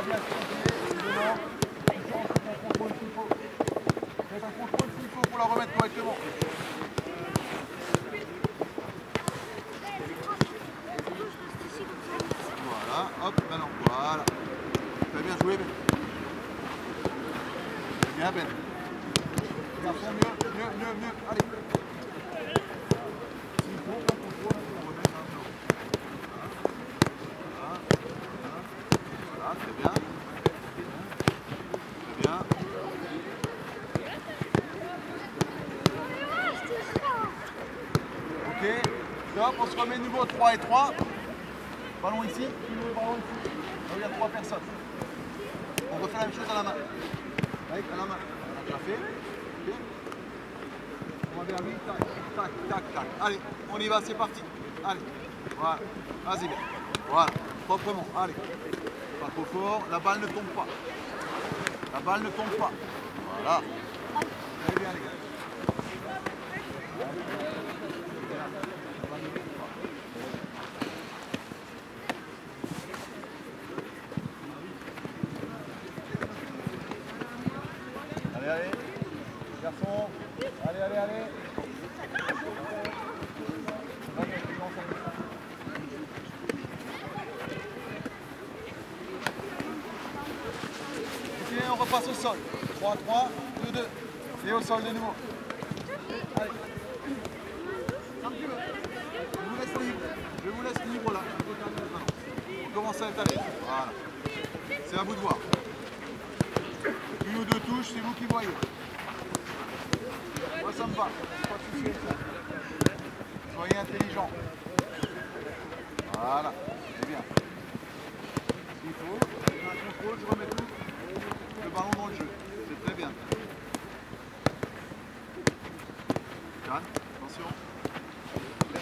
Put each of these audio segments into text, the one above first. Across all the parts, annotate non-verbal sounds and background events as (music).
bien. Voilà, hop, maintenant, voilà. Très bien joué, Ben. Bien, mieux, mieux, mieux, mieux. Allez. S'il faut, on contrôle, on remet un peu. Voilà, voilà. Voilà, très bien. Très bien. Ok, stop, on se remet niveau 3 et 3. Ballon ici, ballon ici. Où il y a trois personnes. On refait la même chose à la main. On a déjà fait. Ok. On va vers. Tac, tac, tac, tac. Allez, on y va, c'est parti. Allez. Voilà. Vas-y, bien. Voilà. Proprement. Allez. Pas trop fort. La balle ne tombe pas. La balle ne tombe pas. Voilà. Très bien, les gars. Allez, allez. Garçon. Allez, allez, allez. Ok, on repasse au sol. 3, 3, 2, 2. Et au Je vous laisse libre. Je vous laisse libre là. On commence à étaler. Voilà. C'est à vous de voir. Une ou deux touches, c'est vous qui voyez. Moi ça me va. Soyez intelligents. Voilà, c'est bien. Il faut, un contrôle, je remets tout le ballon dans le jeu. C'est très bien. Calme, attention. Tous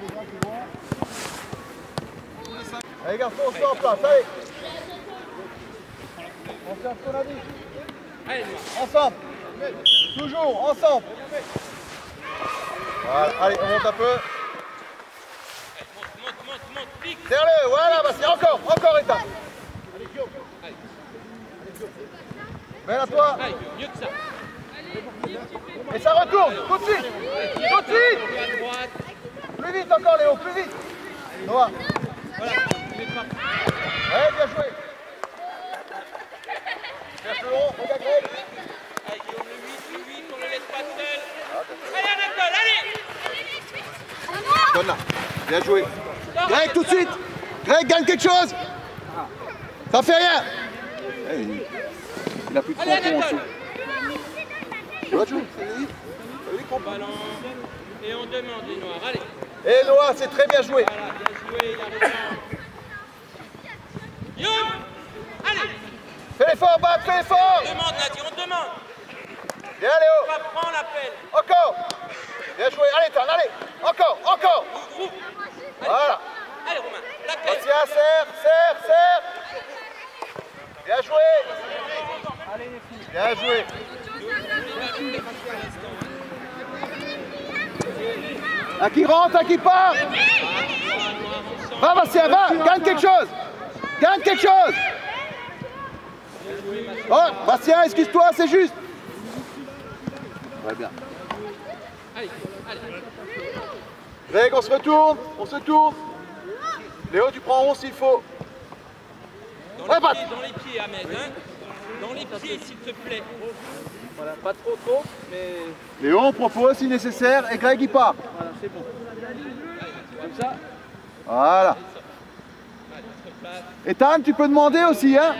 les gars qui vont. Tous les cinq. Allez garçons, on se allez. On fait ce qu'on a dit. Ensemble. Toujours, ensemble. Allez, on monte un peu. Serre-le, voilà, bah c'est encore, encore étape. Mets à toi. Mieux que ça. Et ça retourne, tout de suite. Tout de suite. Plus vite encore Léo, plus vite. Ouais, bien joué. Cherche le long, regarde Greg. Allez, Guillaume, le 8, le 8, on ne le laisse pas seul. Allez, Anatole, allez. Bien joué. Greg, tout de suite. Greg, gagne quelque chose. Ça fait rien. Il- a plus de Allez, crampons en Anatole dessous. Tu vois, Jules C'est lui. C'est lui, crampons. Ballon. Et on demande les noirs. Allez. Et Noah, c'est très bien joué. Voilà, bien joué, il a raison. Allez Fais l'effort, Bat, fais l'effort. On demande, Nadia, on demande. Bien Léo. Pas prendre l'appel. Encore. Bien joué. Allez, Tan, allez. Encore, encore. Voilà. Allez, Romain, l'appel. Tiens, serre, serre, serre. Bien joué. Bien joué. Un qui rentre, un qui part. Va, Bastien, va. Gagne quelque chose. Gagne quelque chose. Oh, Bastien, excuse-toi, c'est juste. Très bien. Allez, allez. Greg, on se retourne, on se tourne. Léo, tu prends 11 s'il faut. Dans Ouais, les Pat. pieds, dans les pieds, Ahmed. Hein dans les pieds, s'il te plaît. Voilà, pas trop trop, mais Léo, on propose si nécessaire et Greg, il part. voilà, c'est bon. Comme ça, Voilà. Ethan, tu peux demander aussi, hein?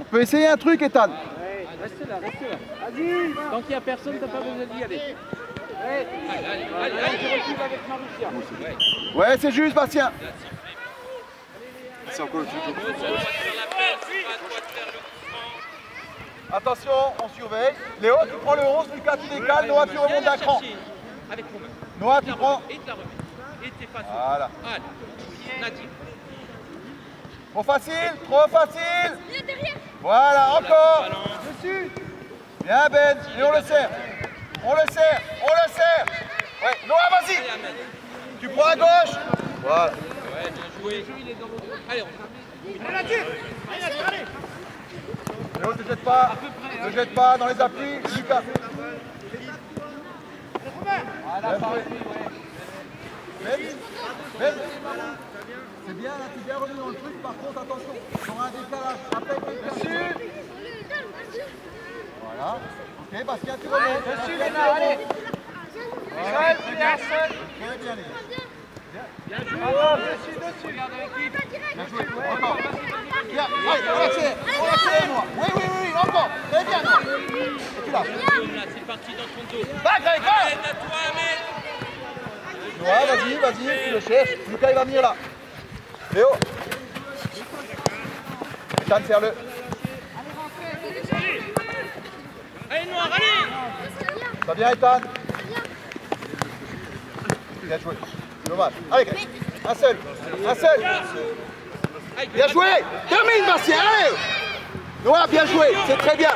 On peut essayer un truc, Ethan. ouais, reste là, reste là. Vas-y Tant qu'il n'y a personne, t'as pas besoin d'y aller. Ouais. Allez, allez, allez, tu recules avec Marussia. Ouais, c'est juste, Bastien. C'est encore. Attention, on surveille. Léo, tu prends le 11, Lucas, tu décales. Noah, tu remontes d'un cran. Avec Romain. Noah, tu prends. Et te la remets. Et t'es pas. Voilà. Allez. Nadir. Trop facile, trop facile. Voilà, encore. Dessus. Bien Ben, et on le serre. On le serre, on le serre. Ouais, Noah, vas-y. Tu prends à gauche. Voilà. Ouais, bien joué. Allez, on Léo, ne te jette pas. Ne jette pas dans les appuis. Lucas. Bien joué. Ben, Ben. C'est bien, là, tu es bien revenu dans le truc. Par contre, attention, il y aura un décalage. Appelle quelqu'un dessus. Voilà. Ok, Bastien, tu remontes. Dessus, Léna, allez. Bien, Très bien, les gars. Bien joué. Dessus, dessus. Bien joué. Encore. Bien. Allez, on accélère. On Noah. Oui, oui, oui, encore. Très bien. Et tu l'as. C'est parti dans ton dos. Va, Greg, va. Amène à toi. Noah, vas-y, vas-y, tu le cherches. Lucas, il va venir là. Léo. Ethan, serre-le. Allez, Noir, allez Ça vient, Ethan Bien joué. Dommage. Allez. Un seul. Un seul. Bien joué. Termine, Bastien. Allez. Noah, bien joué. C'est très bien.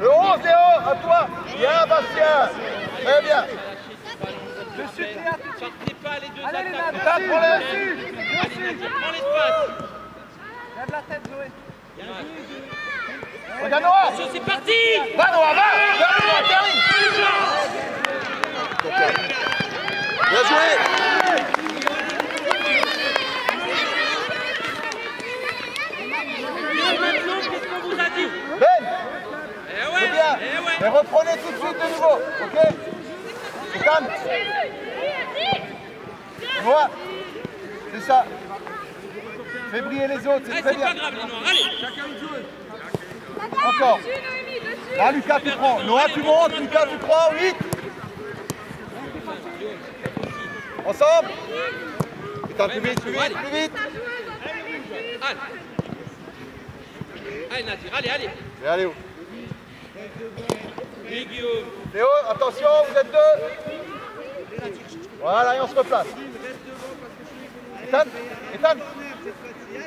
Le 11, Léo, à toi. Bien, Bastien. Très bien. Partez pas les deux Ethan, attaques. Allez, Nadir, prends l'espace. Regarde Noah. Attention, c'est parti Va, Noah, va. Termine, Noah, termine. Bien joué. Ben, Eh ouais. Eh ouais Mais reprenez tout de suite de nouveau. Ok? C'est ça. Fais briller les autres, c'est Allez, très c'est pas bien. grave, les Noirs, allez Encore. Là, Lucas, tu prends. Noah, tu montes. Lucas, tu prends. 8. Ensemble. Ethan, plus vite, plus vite, plus vite. Allez Allez, Nadir, allez, allez Et allez où? Léo, attention, vous êtes deux. Voilà, et on se replace.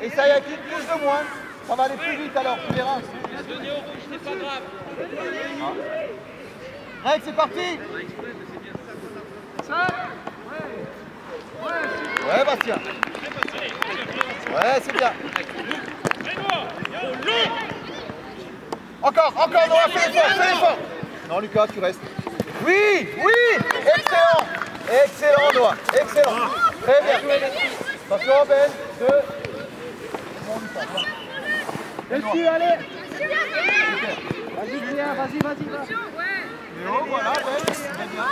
Et ça y est, qui pousse de moins. Ça va aller plus vite alors, tu verras. Venez au c'est c'est parti. Ouais, Bastien. Ouais, c'est bien. Encore, encore, Noah, fais l'effort, fais l'effort. Non, Lucas, tu restes. Oui, oui, excellent. Excellent, Noah, excellent. Très bien. Attention, Ben, deux. Dessus, allez Vas-y, Cléa, vas-y, vas-y, va Léo, voilà, Ben, très bien.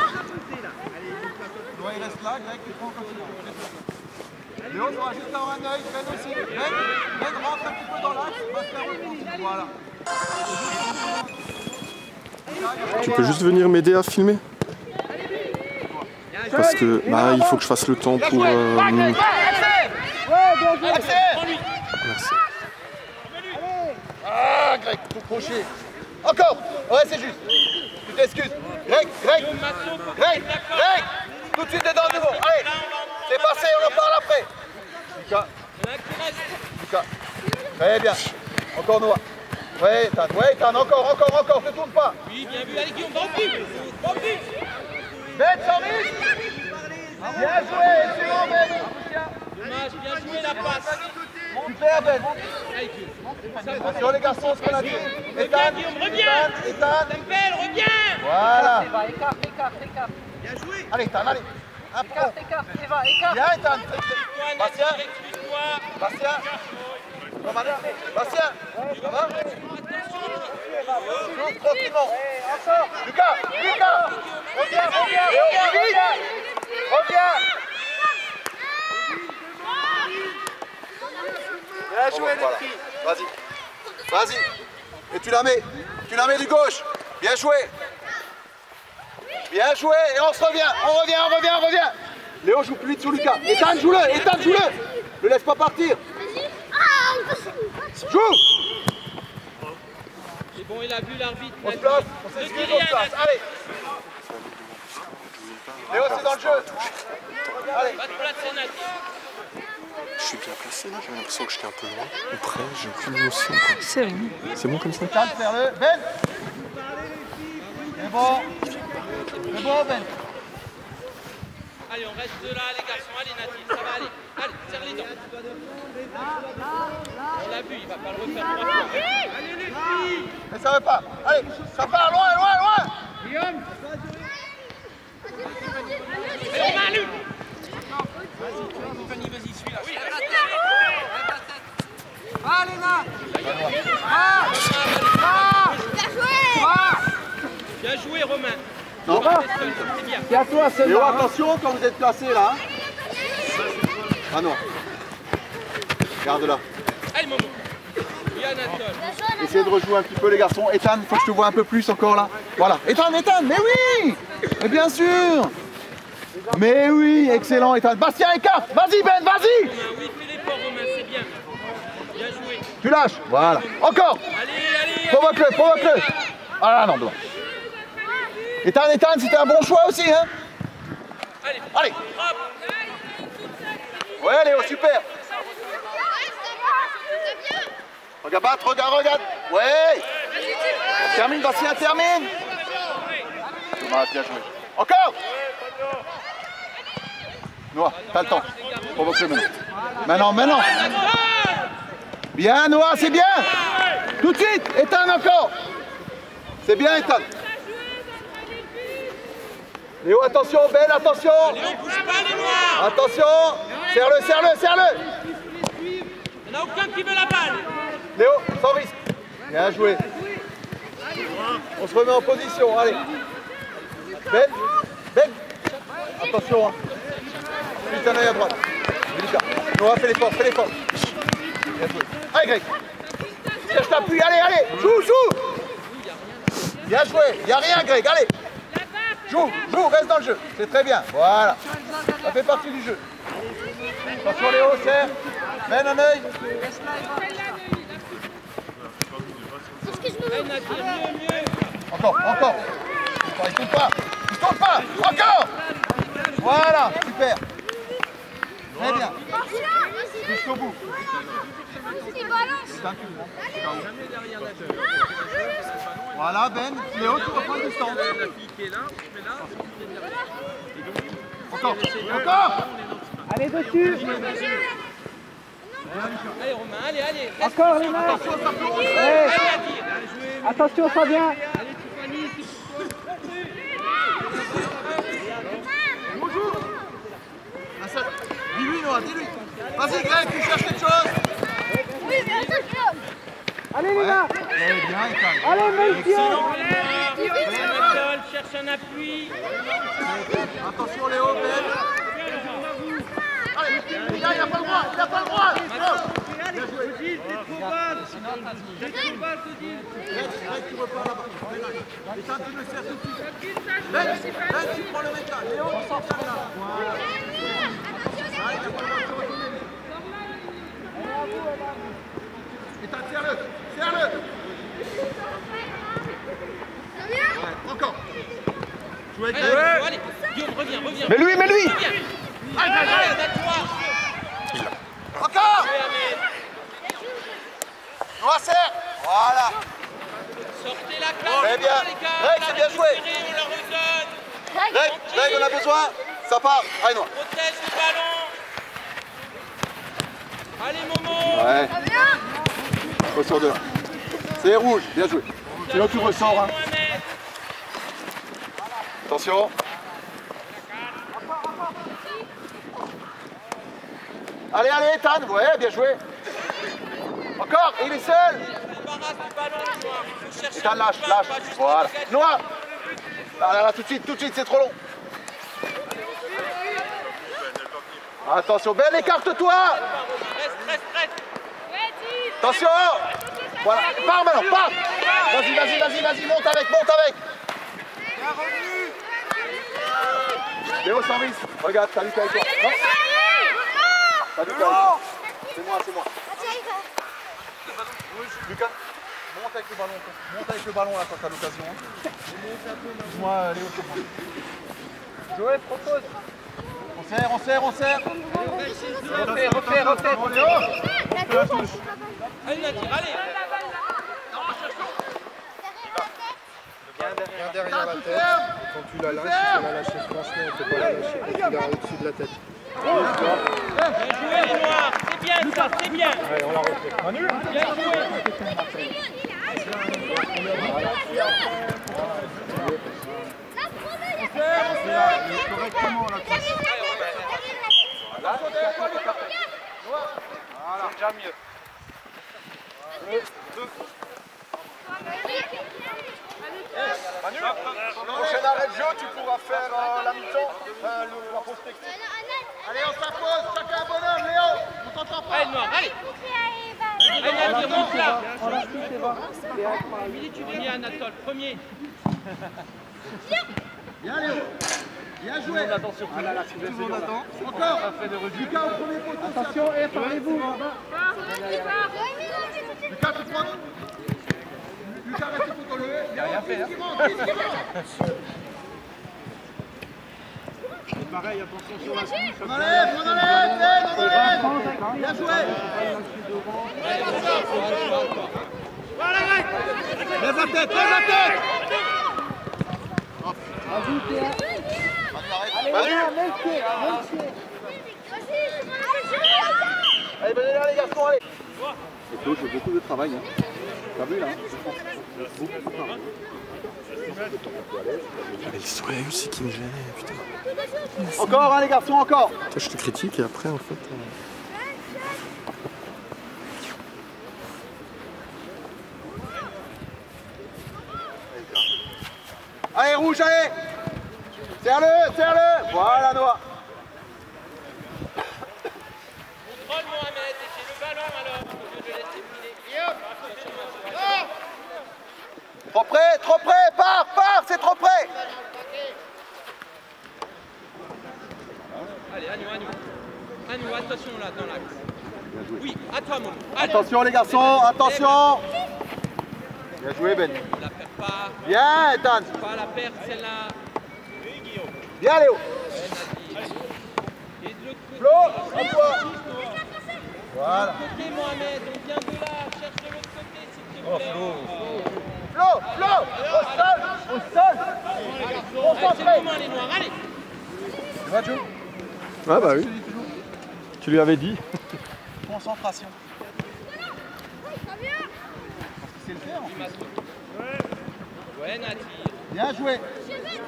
Noah, il reste là, Greg, tu prends tu veux. Léo, tu auras juste à avoir un œil, Ben aussi. Ben, Ben rentre un petit peu dans l'axe, passe la route. Voilà. Tu peux juste venir m'aider à filmer Parce que bah, il faut que je fasse le temps pour... euh. Merci. Ah, Greg, tout crochet. Encore. Ouais, c'est juste. Tu t'excuses. Greg, Greg, Greg, Greg. Tout de suite dedans de nouveau. Allez. C'est passé, on en parle après. Lucas, Lucas. Très bien. Encore Noah. Ouais, Ethan, ouais, Ethan, encore, encore, encore, ne tourne pas. Oui, bien vu, allez Guillaume, but but Ben, sans risque. Bien joué, excellent. Dommage, bien joué la passe Super, Ben. Allez Guillaume Attention, les garçons, ce qu'on a dit. Ethan, Guillaume, reviens. Ethan, Ethan. Tempel, reviens Voilà. Écarte, écarte, écarte Allez, Ethan, allez. Écarte, écarte, Eva, écarte Bien, Ethan. Bastien. Bastien Bastien Ça va Toujours tranquillement. Lucas Lucas Reviens, reviens, reviens, Reviens Bien joué les Vas-y. Vas-y Et tu la mets. Tu la mets du gauche. Bien joué. Bien joué. Et on se revient. On revient, on revient, on revient. Léo joue plus vite sur Lucas. Ethan, joue-le. Ethan, joue-le. Ne laisse pas partir Joue C'est bon, il a vu l'arbitre. On se place, on s'excuse, on se place. Allez Léo, c'est dans le jeu. Allez, Va te placer, Nadir. suis bien placé là, j'ai l'impression que j'étais un peu loin. Ou près, j'ai aucune notion. C'est bon. C'est bon comme ça Calme, faire-le. Ben C'est bon. C'est bon, Ben. Allez, on reste là, les garçons. Allez, Nathalie, ça va aller. Allez, serre les dents. On l'a vu, il va pas le refaire trois fois. Allez, les filles Mais ça veut pas. Allez, ça part loin, loin, loin. Allez, Romain, lui Vas-y, Fanny, vas-y, suis là. Oui, Bien joué, Romain. Non. C'est bien. C'est à toi, Léo, celle-là. hein. attention quand vous êtes placé là. hein. Ah non. Garde là. Allez, Momo. Essayez de rejouer un petit peu les garçons. Ethan, faut que je te vois un peu plus encore là. Voilà. Ethan, Ethan, mais oui Mais bien sûr Mais oui, excellent Ethan. Bastien, écarte Vas-y Ben, vas-y Romain, oui, fais l'effort, Romain, c'est bien. Bien joué. Tu lâches Voilà. Encore Allez, allez. Provoque-le, provoque-le Ah non, non. Ethan, Ethan, c'était un bon choix aussi, hein Allez, Allez. Ouais Léo, super. Regarde, batte, regarde, regarde. Ouais. Termine, Bastien, termine. Bien. Encore. Noah, t'as le temps. Maintenant. Maintenant, Bien, Noah, c'est bien. Tout de suite Ethan encore. C'est bien, Ethan Léo, attention, Belle, attention Léo, bouge pas, les noirs. Attention Serre-le, serre-le, serre-le Il n'y en a aucun qui veut la balle. Léo, sans risque. Bien joué. On se remet en position, allez. Ben, Ben. Attention. Hein. Juste un œil à droite. Délicat. Noah, fais l'effort, fais l'effort. Bien joué. Allez, Greg. Cherche l'appui, allez, allez. Joue, joue. Bien joué. Il n'y a rien, Greg, allez. Joue, joue, reste dans le jeu. C'est très bien. Voilà. Ça fait partie du jeu. Attention, Léo, serre. Ben, un œil. Encore, encore. Encore, il tourne pas. Il tourne pas. Encore. Voilà, super. Très bien. Jusqu'au bout. C'est un cul, hein. Voilà, Ben. Léo, tu reprends le distance. Encore, encore. Allez dessus. Allez, Romain, allez, allez. Encore les mains. Attention, ça plonge. Ouais. Allez, Nadir. Attention, ça vient. Un seul. Dis-lui, Noah, dis-lui. Vas-y, Greg, tu cherches quelque chose. Allez les mains. Bien, Ethan. Allez. Anatole cherche un appui. Attention, Léo, Ben. Allez, les il n'a pas le droit. Il a pas le droit de encore. Jouez avec Allez. Guillaume, reviens, reviens. Mais lui, mais lui. Allez. Encore. Allez. Noah, serre. Voilà. Sortez la classe. Très bien. les gars. Greg, c'est bien joué. On la redonne. Greg, Greg, on a besoin. Ça part. Allez, Noah. Protège le ballon. Allez, Momo. Ouais. De là. C'est rouge, bien joué. Sinon tu ressors. Hein. Attention. Allez, allez, Ethan. Ouais, bien joué. Encore, il est seul. Noir. Ethan, lâche, lâche. Voilà. Noah. Là, là, là, tout de suite, tout de suite, c'est trop long. Attention, Ben, écarte-toi. Reste, reste, reste. Attention. Voilà, pars maintenant, pars. Vas-y, vas-y, vas-y, vas-y, monte avec, monte avec. Léo, sans risque. Regarde, t'as Lucas avec toi. Non T'as Lucas. C'est moi, c'est moi. Lucas, monte avec le ballon. Monte avec le ballon là quand t'as l'occasion. Excuse-moi, Léo, je prends. Joël propose. On serre, on serre, on serre. Refais, refais, refais. Est haut. Allez, Nadir, allez. Bien derrière la tête. Quand tu la lâches, il faut la lâcher franchement, il faut pas la lâcher quand tu l'as au-dessus de la tête. Bien joué, les noirs. C'est bien, ça, c'est bien. Allez, on la refait. Manu Bien joué. Correctement là. C'est déjà mieux. Manu, prochain arrêt de jeu, tu pourras faire euh, la mi-temps, la technique. Allez, on s'impose. Chacun un bonhomme, Léo. On t'entend pas. Allez, noir, allez. Allez, monte là. On lâche Anatole, premier. Bien, Léo. Bien joué. Attention, ah là, là, tu Tout le monde attend. Encore. Lucas au premier poteau. Attention, et parlez-vous. Lucas, tu prends. Lucas, reste levé. Il a rien fait. Qui rentre, qui rentre. Pareil, attention sur la suite. On enlève, on enlève, on enlève. Bien joué. Lève la tête, lève la tête. Manu. Allez, venez là, les garçons, allez. Et Claude fait beaucoup de travail. Hein. T'as vu là Beaucoup de travail. Le soleil aussi qui me gênait, putain. Encore, hein, les garçons, encore. Toi, je te critique et après, en fait. euh, Allez, rouge, allez. Serre-le, serre-le. Voilà, Noah. Contrôle, Mohamed. C'est le ballon, alors. Au lieu de laisser filer. Trop près, trop près. Pars, pars, c'est trop près. Allez, Anou, Anou. Anou, attention là, dans l'axe. Oui, à toi, Momo. Attention, les garçons, attention. Bien joué, Ben. La perds pas. Bien, Ethan. Pas la celle-là. Bien, Léo. Flo, à toi. Voilà. Côté, Mohamed. On vient de là. Cherche de l'autre côté, s'il te plaît. Flo, Flo, au sol, au sol. Concentré. moment, les noirs. Allez. Tu vois, Joe? Ah bah oui. Tu lui avais dit. Concentration. C'est le faire. en Il fait. m'a Ouais, Nadir. Bien joué.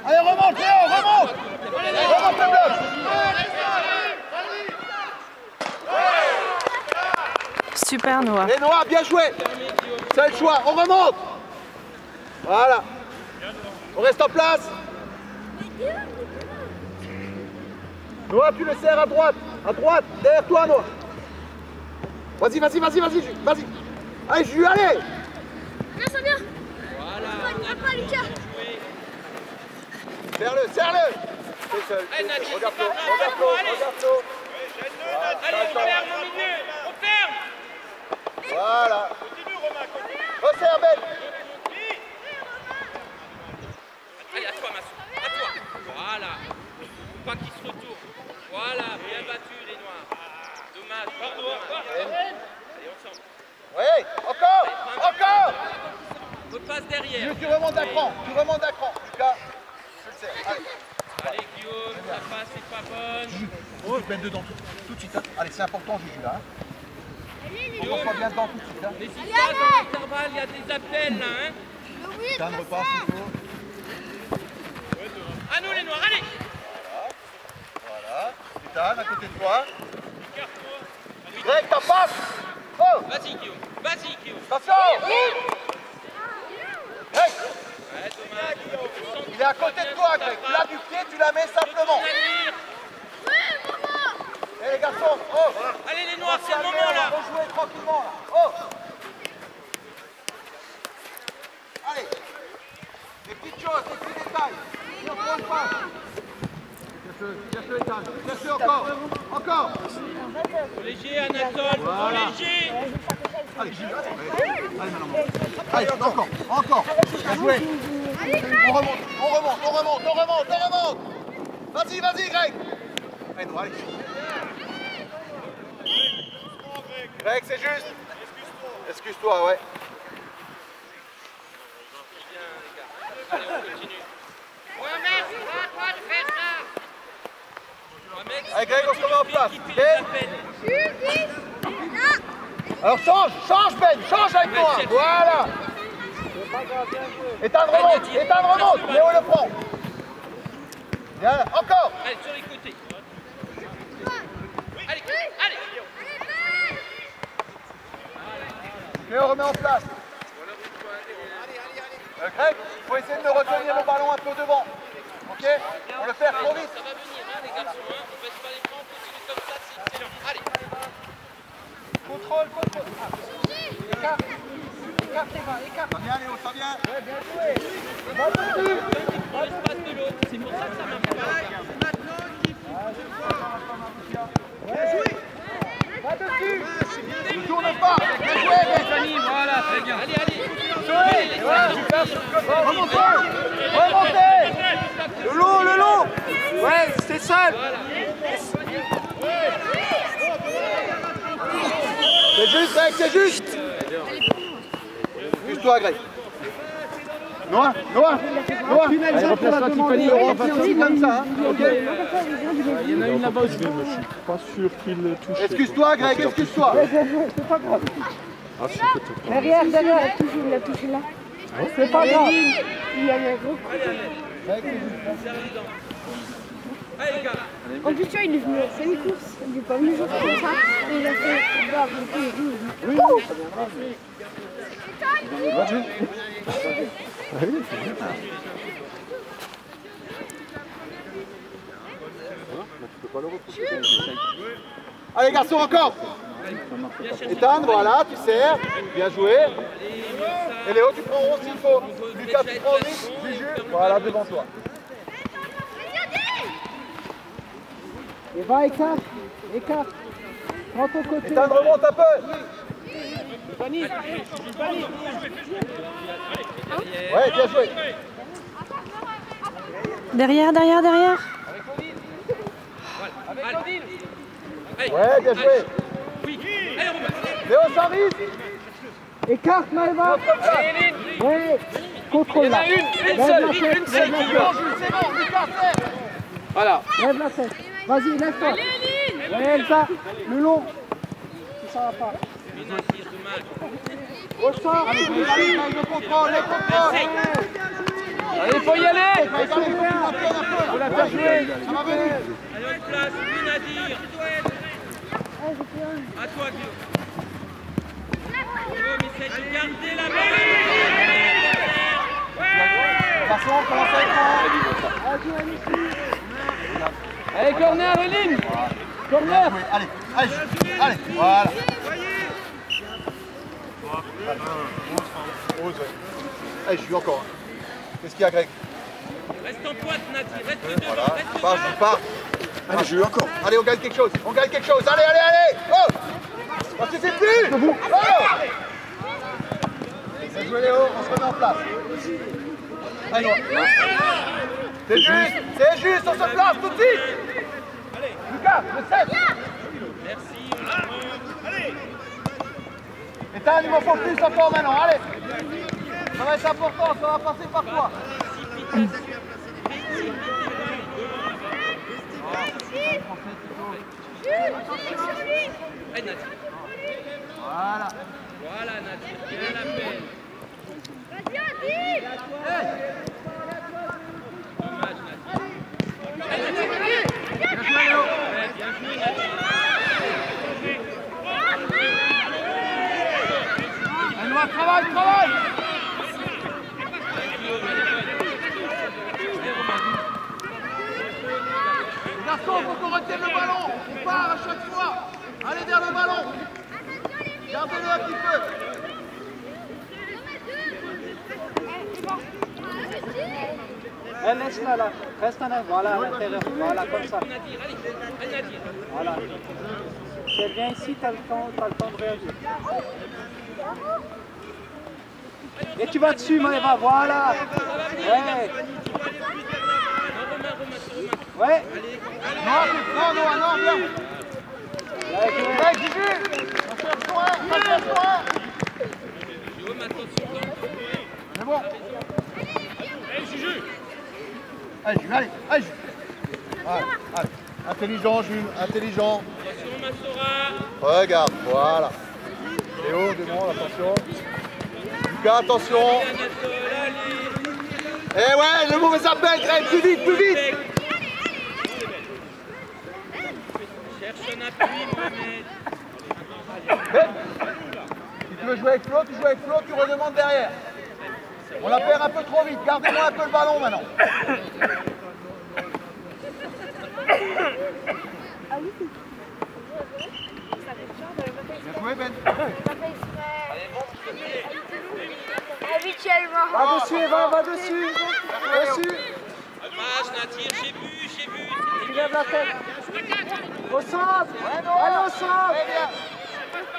Allez, remonte, Léo, remonte. Remonte le bloc. Super Noah. Et Noah, bien joué. C'est le choix, on remonte. Voilà. On reste en place. Noah, tu le serres à droite. À droite, derrière toi, Noah. Vas-y, vas-y, vas-y, vas-y, Ju- vas-y. Allez, Jules, allez. Voilà, on a bien joué. Serre-le, serre-le. C'est seul. Regarde Flo, grave, regarde allez. regarde. Allez, on ferme au milieu. On ferme. Voilà. Resserre, Ben. Allez, à toi, Massou. À toi. Voilà. Faut pas qu'il se retourne. Voilà, bien battu, les noirs. Dommage. dommage. Allez, on s'en Oui, encore, encore. repasse derrière. Tu remontes d'un cran, tu remontes d'un cran. Lucas. Allez. Allez, Guillaume, ta passe n'est pas bonne. Oh, je mets dedans tout, tout de suite. hein. Allez, c'est important, Juju, là. hein. Faut qu'on soit bien dedans tout de suite. Hein. N'hésite pas, dans l'intervalle, il y a des appels, là. Hein. Tiens, repasse, il faut. À nous, les noirs, allez. Voilà. Titan, à côté de toi. Greg, ta passe. Oh, Vas-y, Guillaume. Vas-y, Guillaume. attention. Ouais, dommage. Il est à côté de toi, Greg. Là, du pied, tu la mets simplement. Et les garçons, oh. Allez, les noirs, c'est le moment, là. On va rejouer tranquillement, là. Oh. Allez. Des petites choses, des petits détails. Et on prend le pas. Cherche-le, cherche-le, Ethan. Cherche-le encore. Encore. Trop léger, Anatole. Léger. Allez, Gilles, allez. Maintenant. Allez, encore, encore. Bien joué. On remonte, on remonte, on remonte, on remonte, on remonte. Vas-y, vas-y, Greg. Allez, droit, allez. Greg, c'est juste. Excuse-toi, ouais. Allez, on continue. Allez, Greg, on se remet en place. Ben, alors change, change Ben, change avec moi. Voilà. Éteindre remonte, éteindre remonte. Léo le prend. Bien, encore. Allez, sur les côtés. Allez, allez. Léo remet en place. Euh, Greg, il faut essayer de retenir le ballon un peu devant. Ok On le fait trop vite. Ça va venir, hein, les garçons. Hein. On baisse pas les bras, on continue comme ça, c'est excellent. Allez. Contrôle, contrôle. Écarte. Écarte les mains, écarte. Ça vient Léo, ça vient. Ouais, bien joué. Dans l'espace de l'autre. C'est pour ça que ça marche pas. Pas dessus. Ne tourne pas. Bien joué, Greg. Voilà, très bien. Allez, allez. Remontez Remontez Le long, le long Ouais, c'est seul juste, Greg, c'est juste Juste-toi, Greg. Noah, Noah, Noah Allez, replace-toi, Tiffany. On va finir comme ça, hein, ok Il y en a une là-bas aussi. Pas sûr qu'il touche. Excuse-toi, Greg, excuse-toi Ah. Derrière, derrière, il a touché, il a touché là. C'est pas grave. Il y a un gros. Allez, les gars. En plus, tu vois, il est venu faire une course. Il est pas venu jouer comme ça. Et il a fait. Bah. Ouh Allez, garçon, encore voilà, tu serres. Bien joué. Et Léo, tu prends rond s'il faut. Lucas, tu prends voilà, devant toi. Et va, écarte. Écarte. Prends ton côté. Remonte un peu. Ouais, bien joué. Derrière, derrière, derrière. Allez. Ouais, bien joué. Oui. Léo, service. Écarte, Maëva. Ouais. Contrôle là. Une Lève seule, la une tête, seule lève qui la mange. C'est bon, Lucas, serre. Voilà. Lève la tête. Vas-y, lève-toi. Ouais, Elsa. Le long. Si ça va pas. Au centre. Allez, allez, le contrôle, le contrôle. Allez, faut y aller. Allez, allez. Faut la faire jouer. Ça va venir. Allez, en place. À toi, Guillaume. Essaye de garder la balle. Commence avec moi. Allez, corner, Eline. Corner. Allez, allez, allez, voilà. Allez, je suis encore. Qu'est-ce qu'il y a, Greg? Reste en pointe, Nati. Reste devant. Voilà, Reste je pars, devant. je pars. Allez, j'ai eu encore. Allez, on gagne quelque chose, on gagne quelque chose. Allez, allez, allez Oh Parce que c'est plus Oh Bien joué, Léo, on se remet en place. Allez, C'est juste, c'est juste, on se place tout de suite Lucas, le 7 Merci. Éteins, il m'en faut plus encore maintenant, allez Ça va être important, ça va passer par toi Allez. Voilà Voilà, Nati. Bien la peine. Gardez-le un petit peu Eh, laisse-la là. Reste en avant. Voilà, à l'intérieur. Voilà, comme ça. Voilà. Si elle vient ici, t'as le temps, t'as le temps de réagir. Et tu vas dessus, Maëva, voilà. Ouais. Romain, Romain. Ouais. Non, non, non, non, viens. Ouais, Gigi. Transfert sur un, C'est bon. Allez, Jules, allez, allez, Jules. Allez, allez. Intelligent, Jules, intelligent. Attention, Massora. Regarde, voilà. Léo, demande, attention. Lucas, attention. Allez. Eh ouais, le mauvais appel, Greg, plus vite, plus vite. Cherche un appui, Mohamed. Si tu veux jouer avec Flo, tu joues avec Flo, tu redemandes derrière. On la perd un peu trop vite, gardez-moi un peu le ballon maintenant. Bien joué Ben. Habituellement. Va dessus, va, va dessus. Dessus. Dommage, Nadir, j'ai vu, j'ai vu. Tu lèves la tête. Au centre. Allez au centre. Allez.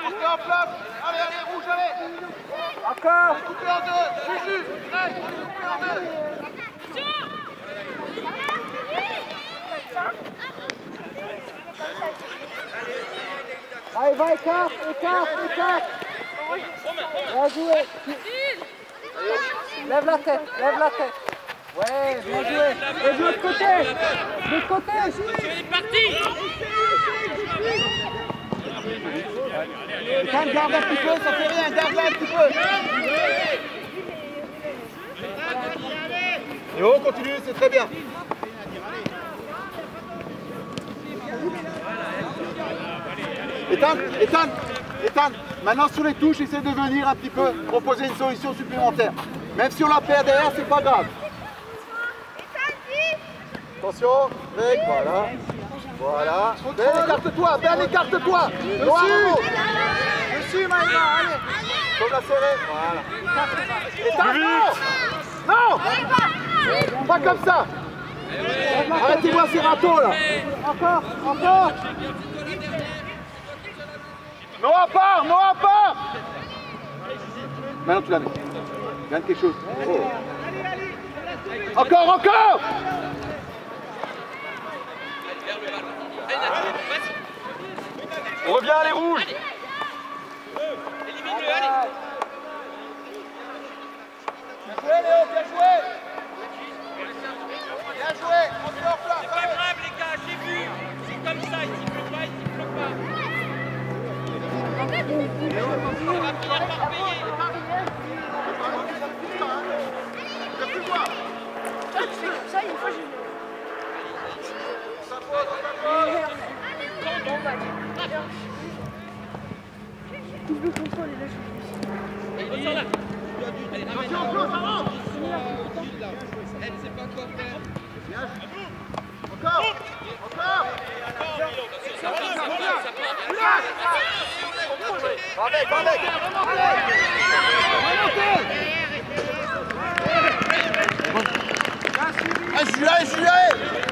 Portez en place. Allez, allez, rouge, allez. Encore. Deux. Allez, va, écarte, écarte, écarte. Bien joué. Lève la tête, lève la tête. Ouais, bien joué. Et de côté. De côté. Tu es parti Calme, garde un petit peu, ça fait rien, garde-la un petit peu. Et oh, continue, c'est très bien. Éteins, éteins, éteins. Maintenant sur les touches, essaie de venir un petit peu proposer une solution supplémentaire. Même si on la perd derrière, c'est pas grave. Attention, Greg, voilà. Voilà. Ben, écarte-toi, Ben, écarte-toi. Dessus. Dessus, Maïma, allez. Faut la serrer. Voilà. Éteins, non Non Pas comme ça Arrêtez-moi ces râteaux, là Encore, encore. Non à part, non à part Maintenant tu la mets. Gagne quelque chose. Oh. Encore, encore. On revient les rouges Élimine-le, allez. Bien joué Léo, bien joué Bien joué, on est en place C'est pas grave, les gars, j'ai vu. C'est comme ça, il siffle pas, il siffle pas. On va finir par payer. Ça, une fois, j'ai Double contrôle et là je Allez, ressors là. Allez, ramène. Elle sait pas quoi faire. Encore Encore ça part, ça part, ça part. Avec, avec Ah, Julien, Julien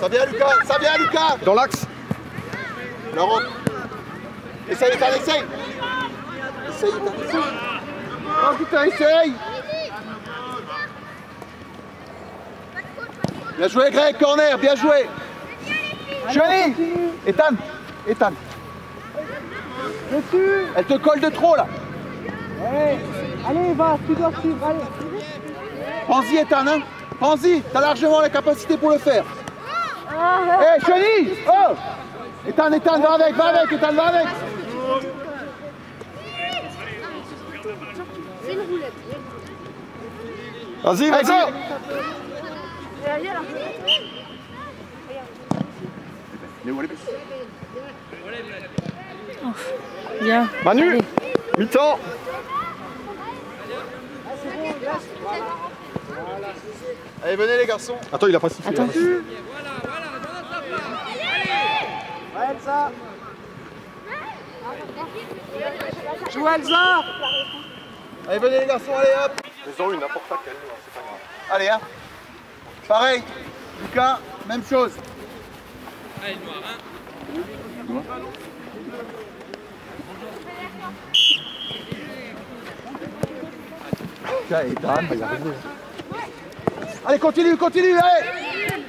Ça vient Lucas, ça vient Lucas Dans l'axe. Laurent Essaye, Ethan, essaye Essaye, Ethan, essaye Oh putain, essaye Bien joué Greg, corner, bien joué Johnny Ethan, Ethan Dessus. Elle te colle de trop là Ouais. Allez, va, tu dois suivre. Allez. Pense-y Ethan, hein Pense-y, t'as largement la capacité pour le faire Hé, Johnny Oh Ethan, Ethan, va avec, va avec, Ethan, va avec c'est une roulette. Vas-y, Allez, vas-y. Bien. Manu, mi-temps. Allez, venez les garçons Attends, il a pas sifflé. il a pas sifflé. Ouais, Elsa. Joue Elsa. Allez, venez les garçons, allez hop Ils ont eu n'importe laquelle, c'est pas grave. Allez, hein Pareil, Lucas, même chose. Allez, noir, hein. Il. Allez, continue, continue, allez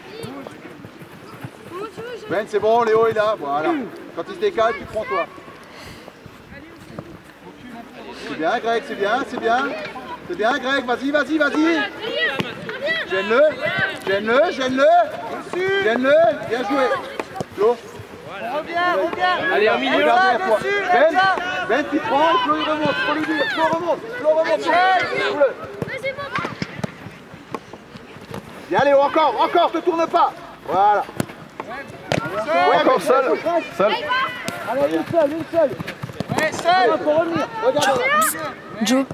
Ben, c'est bon, Léo est là, voilà. Quand il se décale, tu prends toi. C'est bien, Greg, c'est bien, c'est bien. C'est bien, Greg, vas-y, vas-y, vas-y. Gêne-le, gêne-le, gêne-le. Gêne-le, bien joué. Flo. Allez, en milieu. Ben, Ben, tu prends, Flo il remonte, faut lui dire. Flo remonte, Flo remonte. Bien Léo, encore, encore, te tourne pas. Voilà. Ouais, encore seul. Seul. Allez, une seule, une seule. Ouais, seul Pour revenir. Regarde. Joe.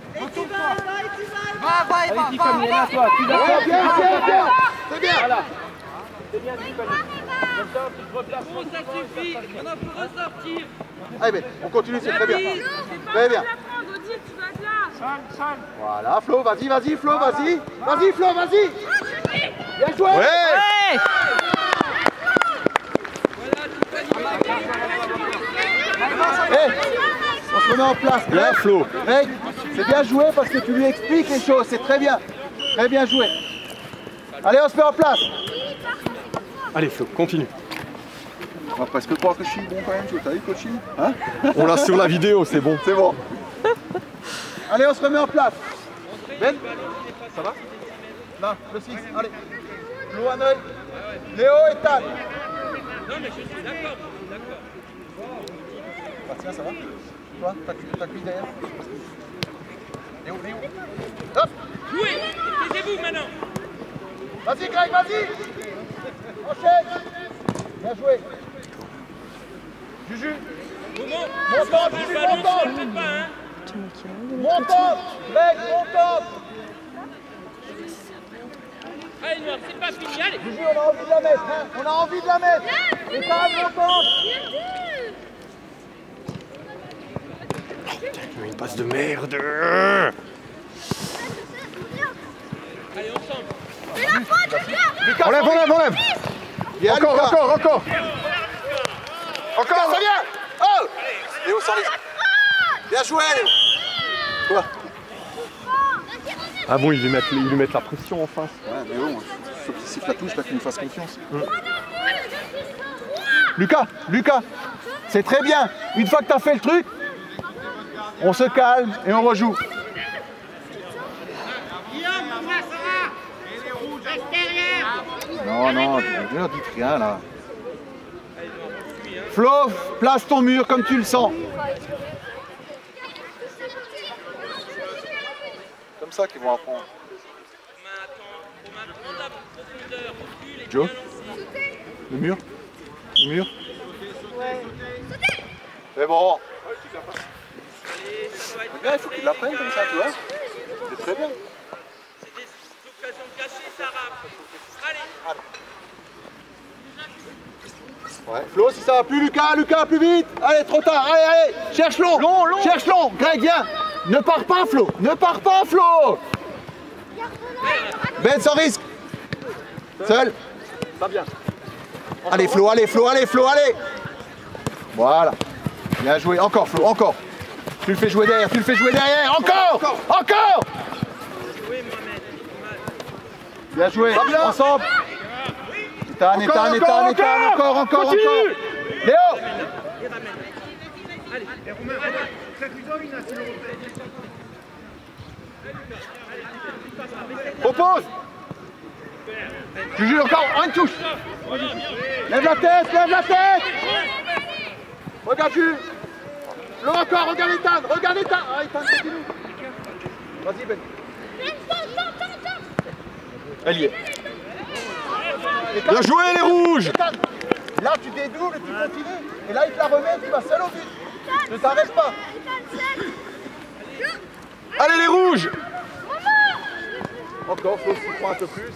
Va, va, Allez, Tiffany, là, toi. Tu d'accord bien, bien, bien. C'est bien. Voilà. C'est bien. Comme ça, tu te replaces. Bon, ça suffit. Maintenant, faut ressortir. Allez, on continue, c'est très bien. Très bien. Voilà, Flo, vas-y, vas-y, Flo, vas-y. Vas-y, Flo, vas-y. Bien joué. Ouais On se remet en place. Bien, Flo. C'est bien joué parce que tu lui expliques les choses, c'est très bien. Très bien joué. Allez, on se met en place. Allez, Flo, continue. On va presque croire que je suis bon quand même, t'as vu coaching Hein (laughs) On l'a sur la vidéo, c'est bon. C'est bon. (laughs) Allez, on se remet en place. Ben Ça va? Non, le 6, allez. Flo, un œil. Léo et Tan. Non, mais je suis d'accord. je suis d'accord. Bastien, ça va Toi, t'as cu- t'as cuit derrière. Léo, Léo. Hop! Jouez Taisez-vous maintenant. Vas-y Greg, vas-y! Enchaîne! Bien joué! Juju! Montant, Juju, montant! hein. Montant Greg, montant Allez, Noir, c'est pas fini, allez. On a envie de la mettre, hein. On a envie de la mettre. Et pas montant Une passe de merde. Allez, ensemble Enlève, enlève, enlève. Bien, Encore, Lucas. encore, encore. Encore, ça vient Oh Léo, risque Bien joué. Léo Quoi Ah bon, ils lui mettent, ils lui mettent la pression en face. Ouais, mais bon, faut qu'il siffle la touche, là, qu'il nous fasse confiance. Lucas, Lucas, c'est très bien. Une fois que tu as fait le truc, on se calme et on rejoue. Non, non, ne leur dites rien, là. Flo, place ton mur comme tu le sens. Ça qu'ils vont apprendre. Joe. Le mur Le mur C'est bon. Allez, ça va être Bien, il faut qu'ils l'apprennent comme ça, tu vois. C'est très bien. C'est des occasions cachées, Sarah. Allez Ouais. Flo, si ça va plus, Lucas, Lucas, plus vite Allez, trop tard, allez, allez Cherche long Cherche long Greg, viens Ne pars pas, Flo Ne pars pas, Flo Ben, sans risque Seul Ça vient. Allez, Flo, allez, Flo, allez, Flo, allez Voilà. Bien joué. Encore, Flo, encore. Tu le fais jouer derrière, tu le fais jouer derrière. Encore Encore Bien joué. Ensemble. Ethan, Ethan, Ethan, Ethan. Encore, encore, encore. Léo Propose Juju, encore, une touche. Lève la tête, lève la tête. Regarde Jules Le encore, regarde Ethan, regarde Ethan Ah, Ethan, continue. Vas-y Ben. Elle y est. Bien joué les rouges. Ethan Là tu dédoubles et tu continues. Et là il te la remet, tu vas seul au but Ne t'arrête pas. Allez les rouges. Encore, Flo, s'y prend un peu plus.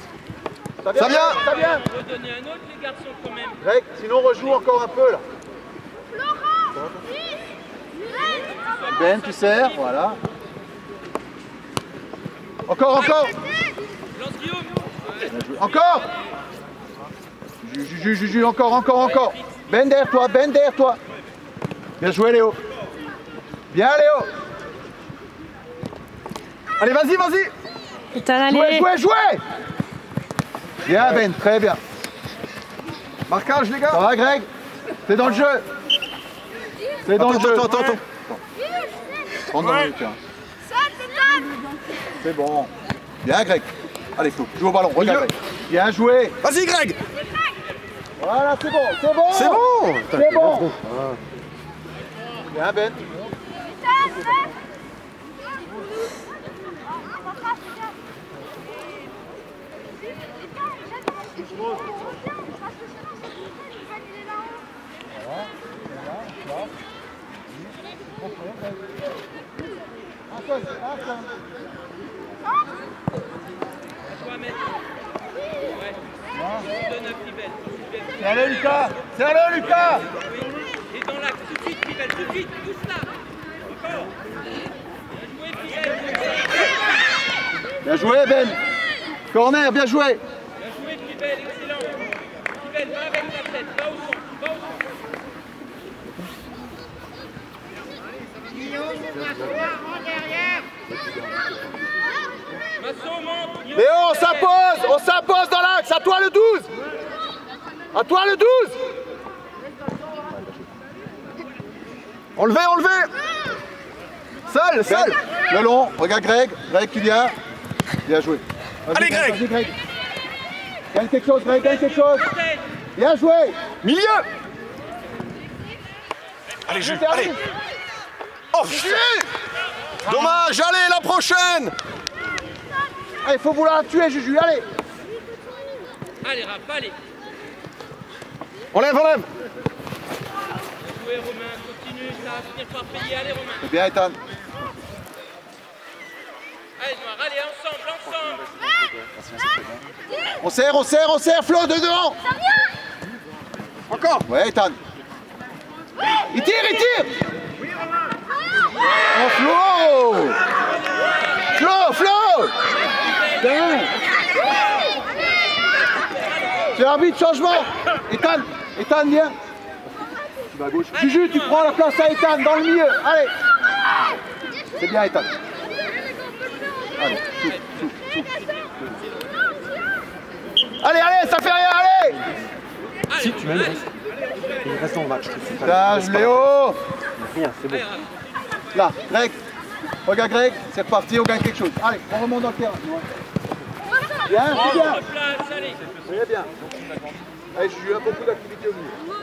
Ça vient, Ça vient. Ça vient. Redonnez un autre, les garçons, quand même. Greg, sinon rejoue encore un peu là. Ben, tu sers, voilà. Encore, encore. Lance Guillaume. Bien joué. Encore Juju, Juju, encore, encore, encore. Ben derrière toi, Ben derrière toi. Bien joué Léo. Bien Léo. Allez, vas-y, vas-y. Jouez, jouez, jouez Bien Ben, très bien. Marquage, les Ça gars va Greg? T'es dans le jeu T'es dans le Attends, jeu. attends, attends, attends. Dans le jeu, tiens. C'est bon. Bien Greg. Allez Flo, joue au ballon, regarde. Milieu. Bien joué. Vas-y, Greg Voilà, c'est bon, c'est bon. C'est bon C'est bon. Bien Ben. Toi, mettre. Ouais. On donne à Pibel. C'est allé Lucas C'est allé Lucas. Et dans l'axe, tout de suite, tout de suite, pousse là. Encore. Bien joué, Pibel. Bien joué Ben. Corner, bien joué. Bien joué, Pibel, excellent. Pibel, va avec la tête, va au centre, va au centre. Léo, on s'impose On s'impose dans l'axe À toi le 12 À toi le 12 Enlevez, enlevez Seul, seul Le long, regarde Greg. Greg qui vient. Bien joué. Allez, Greg. Vas-y Greg. Gagne quelque chose Greg, gagne quelque chose. Bien joué. Milieu Allez, Jules, allez Oh, putain. Dommage, allez, la prochaine Il faut vouloir la tuer Juju, allez. Allez, Raph, allez. Enlève, enlève Romain, continue, ça va finir par payer. Allez, Romain. C'est bien Ethan. Allez, Noir, allez, ensemble, ensemble. On serre, on serre, on serre, Flo, de devant. Encore Ouais, Ethan. Il tire, il tire Oh, Flo Flo, Flo Putain. C'est l'arbitre, changement Ethan, Ethan, viens Tu vas à gauche. Juju, tu prends la place à Ethan, dans le milieu. Allez C'est bien, Ethan. Allez, souffle, souffle, souffle. Allez, allez, ça fait rien, allez Si, tu m'aimes. Dage, Léo Allez, Raph. Là, Greg. Regarde Greg, c'est reparti, on gagne quelque chose. Allez, on remonte dans le terrain. Bien, c'est bien. Autre place, allez. Très bien. Allez, Juju, a beaucoup d'activités au milieu.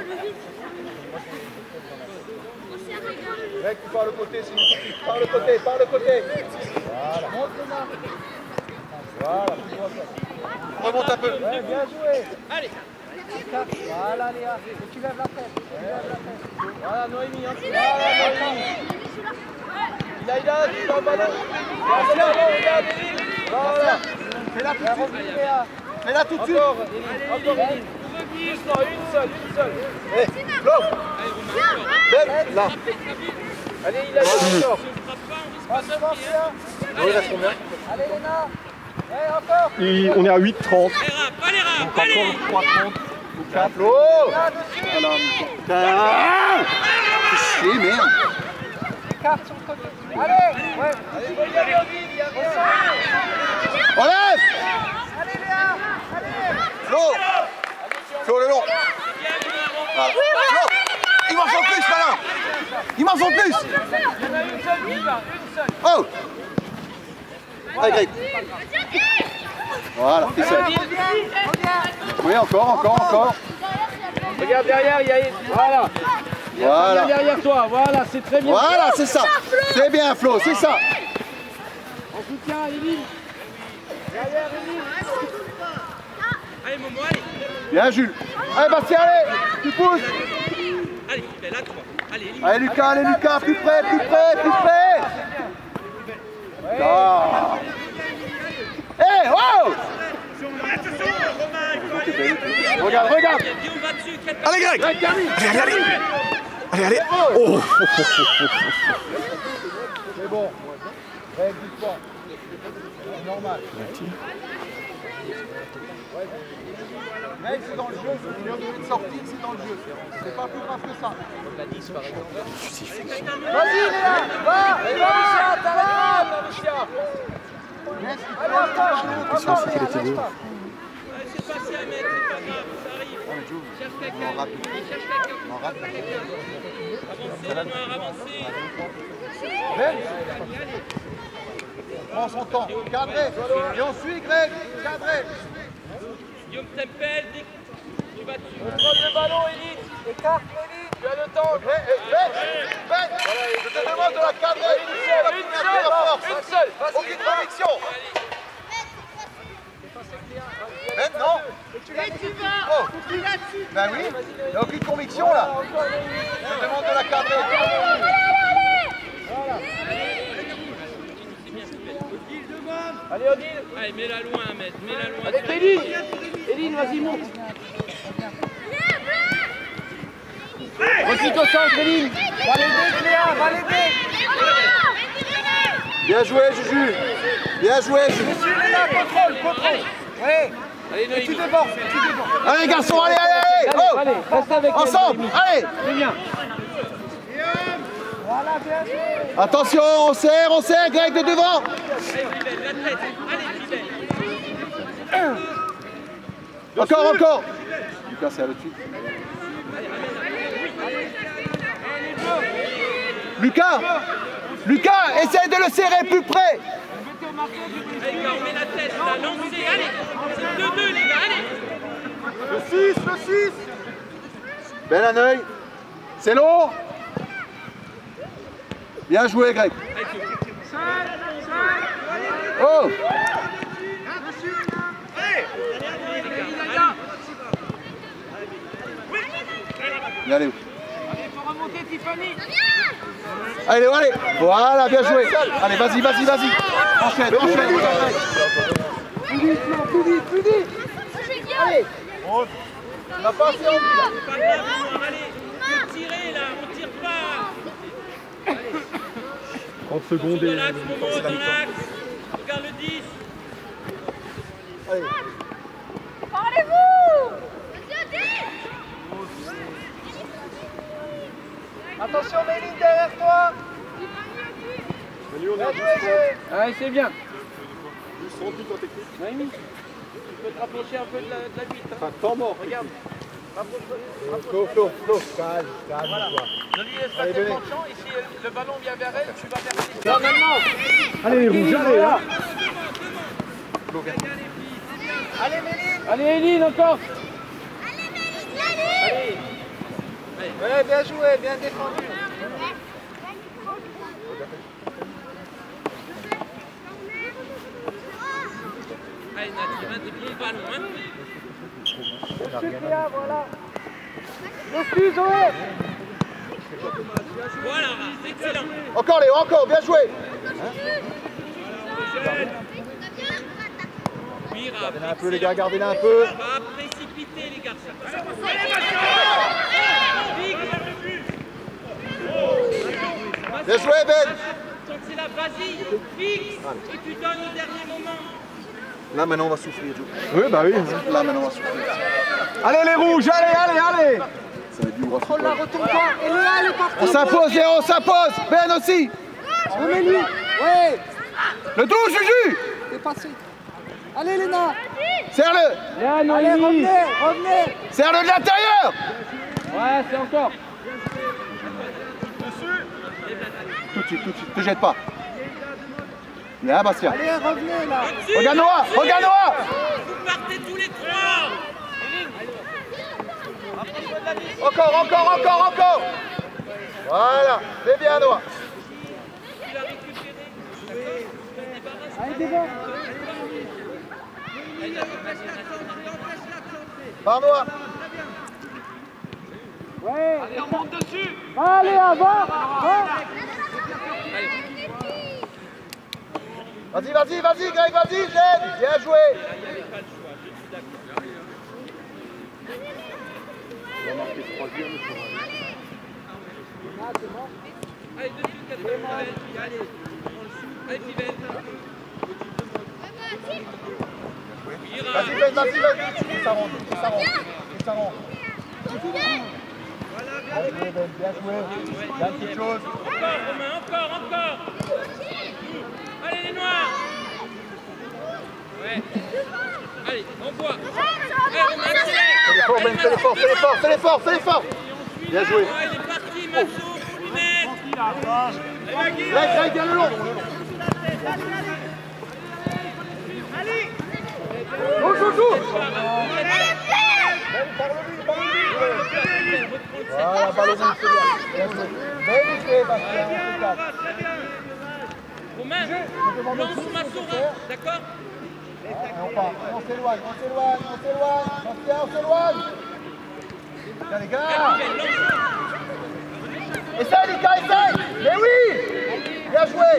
Greg, tu pars le côté. Par le côté, par le côté. Voilà. Monte. Remonte un peu. Ouais, bien joué. Allez. Voilà Léa, et tu lèves la tête. Tu lèves la tête. Voilà, Noémie. Hein. Voilà, Noémie. Il a, il a, tu vas au ballon. Voilà, regarde. Fais-la tout de suite. Fais-la tout de suite. Encore. Encore, une seule, une seule. Allez, Flo. Ben, là. Allez, il a pas, pas. Il reste combien Allez Léna. Eh encore. On est à 8,30. Allez, Raph, allez, Raph, allez. 3 30. 4 Flo. Ah C'est merde. Carte sur le côté. Allez. Ouais. Enlève Allez Léa. Allez. Flo Flo, le long Voilà. Flo Il m'en faut plus, malin Il m'en faut plus Oh Allez, Greg. Voilà, fais ça. Oui, encore, encore, encore. Regarde derrière, il y a. Voilà. Voilà. Derrière toi, voilà, c'est très bien. Voilà, c'est ça. C'est bien, Flo, c'est ça. En soutien, Éline. Allez, Momo, allez. Bien, Jules. Allez, Bastien, allez. Tu pousses. Allez, Pibel, à toi. Allez, Lucas, allez, Lucas. Plus près, plus près, plus près. Hé, wow Regarde, regarde. Viens, on va dessus. quel- Allez, Greg. Allez, allez, allez Allez, allez Oh C'est bon. Greg, doucement. C'est normal. Greg, c'est dans le jeu. Il est obligé de sortir, c'est dans le jeu. C'est pas plus grave que ça. Vas-y Léa. Va. Va. T'as la. Laisse. Lâche pas. Allez, c'est pas réussi à mettre, c'est pas grave, ça arrive. Cherche quelqu'un. Cherche quelqu'un. Cherche quelqu'un. Avancez, avancez. Prends son temps, cadré. Et on suit Greg, cadré. Guillaume Tempel, tu vas dessus. Contrôle le ballon, Élite. Écarte, Élite. Tu as le temps. Eh, eh, Ben, Ben, je te demande de la cadrer. Une seule, une seule, une seule. Aucune conviction. Ben, non. Oh. Ben oui, il n'y a aucune conviction là. Je te demande de la cadrer. Allez, Odile. Allez, mets-la loin, Ahmed, mets-la loin. Avec Éline. Éline, vas-y, monte. Recule au centre, Éline. Va l'aider, Cléa, va l'aider. Bien joué, Juju. Bien joué, Juju. Monsieur Léna, contrôle, contrôle. Oui. Allez, Noémie. Tu débordes, tu débordes. Allez, garçons, allez, allez, allez. Allez, Oh. allez, reste avec elle, Ensemble, Noémie. allez. C'est bien. Voilà, bien joué. Attention, on serre, on serre, Greg de devant. Encore, encore. Lucas, c'est à dessus. Lucas Lucas, essaye de le serrer plus près Allez, gars, on met la tête, là, lancez. Allez, c'est 2-2, les gars, allez. Le 6, le 6 Bel un œil. C'est long Bien joué, Greg. Oh Bien, allez. Allez, allez Voilà, bien joué Allez, vas-y, vas-y, vas-y Enchaîne, enchaîne Plus vite, plus vite, plus vite. Allez. On n'a pas là allez. Faut on tire pas. 30 secondes Momo, dans l'axe. Regarde le 10. Parlez-vous Attention, Méline, derrière toi. Bien joué, Zoé. Allez, c'est bien. Tu peux te rapprocher un peu de la, de la vitre. Hein. Temps mort. Regarde. Flo, Flo, Flo, calme, calme, toi. Ne lui laisse pas Allez, venez. penchants et si le ballon vient vers elle, tu vas vers elle. Non, maintenant. Allez, les rouges, allez. hein. Allez, Méline. Allez, Eline, encore. Ouais, bien joué, bien défendu. Allez, Nadir, hein, des bons ballons, hein. Cléa, voilà. Zoé. Voilà, c'est excellent. Encore, Léo, encore, bien joué Gardez-la un peu, les gars, gardez-la un peu Pas précipiter, les garçons. Bien joué, Ben que c'est là, vas-y, fixe, et tu donnes au dernier moment. Là, maintenant, on va souffrir, Joe. Oui, bah oui. Là, maintenant, on va souffrir. Allez, les rouges, allez, allez, allez. Ça va être du gros là, retourne-toi. Et Léa, elle est partie. On s'impose, Léo, on s'impose Ben aussi Remets-lui. Ouais, Le 12, Juju c'est passé. Allez, Léna. Serre-le Allez, revenez, revenez. Serre-le de l'intérieur Ouais, c'est encore. Tout de suite, tout de suite, te jette pas. Bien, Bastien. Allez, revenez, là. Regarde Noah, regarde Noah Vous partez tous les trois. Encore, encore, encore, encore Voilà, c'est bien, Noah. Par Noah Ouais. Allez, on monte dessus. Allez, avant. Va. Vas-y, vas-y, vas-y, Greg, vas-y, j'aide Bien joué Allez, dessus, Catherine. Allez, allez, Vas-y, vas-y, vas-y Ça rentre, ça rentre, ça rentre. Bien joué, bien joué. Bien petite chose. encore, Romain, encore, encore. Allez, les noirs. Ouais. Allez, envoie. Allez. Fais l'effort, Ben, fais l'effort, fais l'effort, fais l'effort, fais l'effort. Bien joué. Ouais, il est parti, Masso, faut lui mettre. Greg, Greg, viens le long. Joue, joue, c'est bien. Bien joué. Bastien, on se calme. Romain, lance Masso, d'accord Allez, on s'éloigne, on s'éloigne, on s'éloigne. On s'éloigne. Tiens, les gars. Essaye, Lucas, essaye Mais oui Bien joué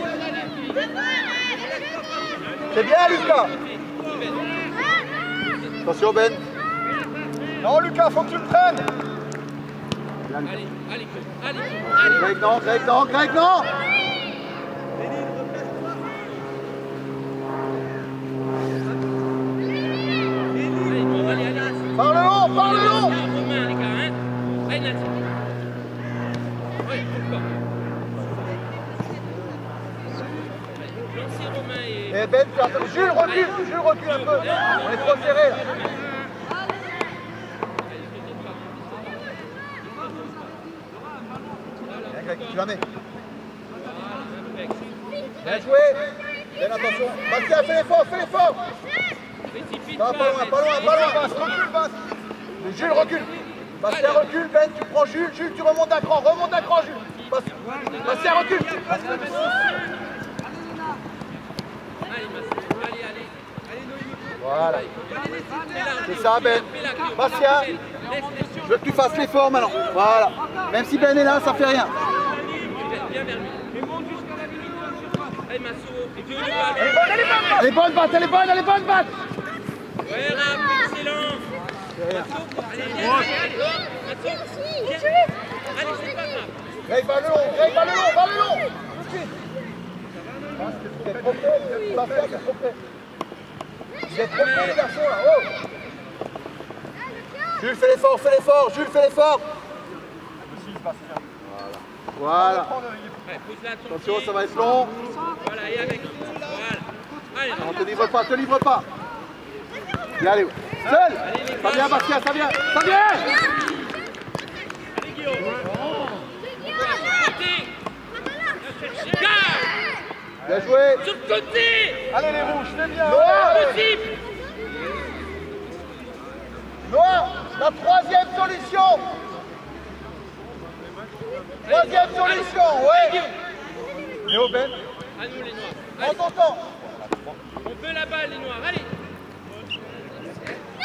C'est bien, Lucas Attention, Ben Non, Lucas, faut que tu le prennes Allez, allez, allez, allez. Greg, non, Greg, non, Greg, non Allez, bon, allez, allez. Par le haut, par le haut Romain, les gars, hein. Allez, Nathan. Oui, pourquoi Romain et... Et Ben, Jules, recule Jules, recule un peu. On est trop serré, là. Tu la mets. Bien joué. Attention. Fais l'effort, fais l'effort. Pas loin, pas loin, pas loin, recule, Jules, recule. Bastien, recule, Ben, tu prends Jules, Jules, tu remontes d'un cran, remonte d'un cran, Jules. Bastien, Bastien, recule. Voilà, c'est ça, Ben. Bastien, je veux que tu fasses l'effort maintenant, voilà. Même si Ben est là, ça fait rien. Elle est bonne elle est bonne, elle est bonne batte Ouais, rap, excellent. Allez, va le long, va le long, va Jules, fais l'effort, fais l'effort, Jules, fais l'effort Voilà. Attention, ça va être long. Voilà, et avec. Voilà. Allez, Non, te livre pas, te livre pas. Allez. Seul. Ça vient, Bastien, ça vient, ça vient. Côté. Garde Bien joué. Sur le côté Allez, les rouges, fais bien. Possible Noah, la troisième solution. Troisième solution, ouais. Léo, Ben, À nous les noirs. prends Allez, ton temps. On veut la balle les noirs. Allez Viens, Ben. Fais l'effort, fais l'effort Léo Bien joué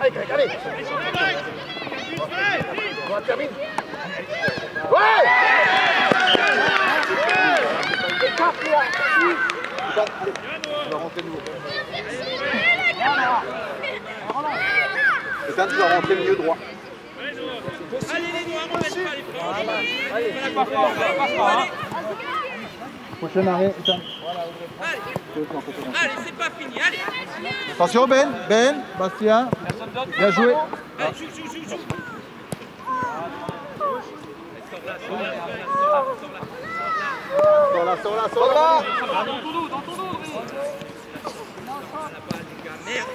Allez Greg, allez. Noah, termine. Ouais. Allez, tu vas rentrer de nouveau. Putain, tu vas rentrer milieu droit. Allez les noirs, on baisse pas les franges Allez, Prochain arrêt, putain. allez, c'est pas fini, allez Attention Ben, Ben, Bastien. Bien joué. Allez, joue, joue, joue, joue Sors là, sors là, sors là. Merde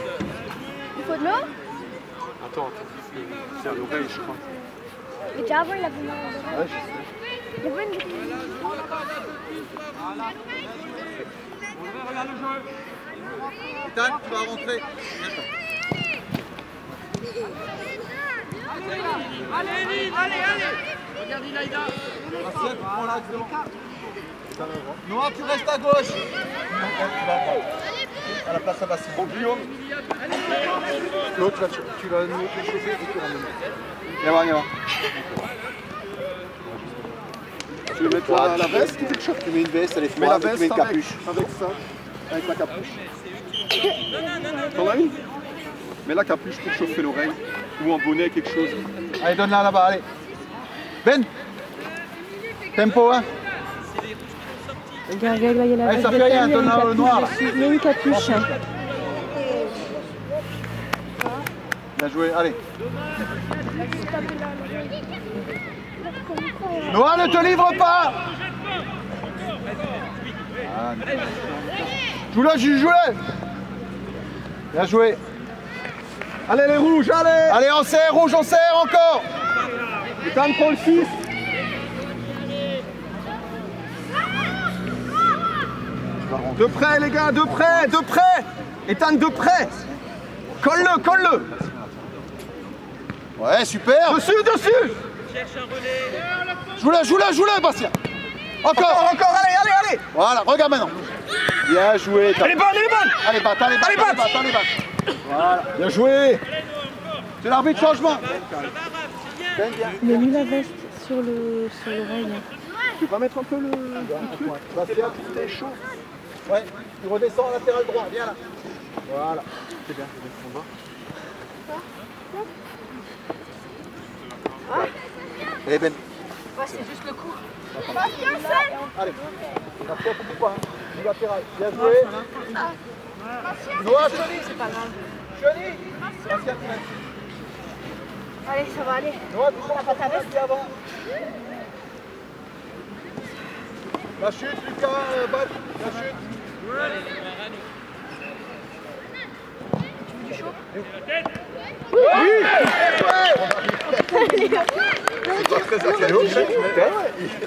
Il faut de l'eau Attends, attends. C'est à l'oreille, je crois. Mais déjà avant, il Ouais, je sais. Avait une bouteille. Putain, tu vas rentrer. Allez, allez, allez prends l'axe devant. Noah, tu restes à gauche. Vas à la place à Bastien. Bon, Guillaume. L'autre, tu vas, vas nous chauffer et tu ramènes. Viens voir, viens voir. Tu veux mettre la, la veste ou quelque chose Tu mets une veste, elle est Tu mets la froide, tu veste mets une avec, capuche. avec ça, avec la capuche. Non, non, non, non, T'en as une Mets la capuche pour chauffer l'oreille. Ou un bonnet, quelque chose. Allez, donne-la là-bas, allez. Ben Tempo, hein Regarde, regarde, là, il y a la Allez, ça fait rien, donne-la au capuche noir, a une capuche. hein. Bien joué, allez. Noah, ne te livre pas. Joue-le, joue-le Bien joué. Allez les rouges, allez. Allez, on serre, rouge, on serre encore. Ethan prend le 6. De près les gars, de près, de près. Ethan, de près. Colle-le, colle-le. Ouais, super. Dessus, dessus Cherche un relais. Joue-le, joue-le, joue-le, Bastien. Encore, Encore encore, allez, allez, allez. Voilà, regarde maintenant. Bien joué, t'as- Elle est bonne, elle est bonne. Allez, batte, allez, batte, Allez, allez, batte. allez, batte. Voilà, Bien joué. C'est l'arbitre de changement Il a mis la veste sur le sur l'oreille. Tu peux pas mettre un peu le... Bastien, t'es chaud. Ouais, tu redescends en latéral droit, viens là. Voilà, c'est bien, c'est bien, on va. Eh Ben. c'est juste le coup. Allez, Bastien, t'oublies pas, hein. du latéral. Bien joué. Noah, C'est pas grave. Tu m'as Allez, ça va aller. Noah, tu changes ta veste avant. La chute, Lucas, euh, Bat, la chute.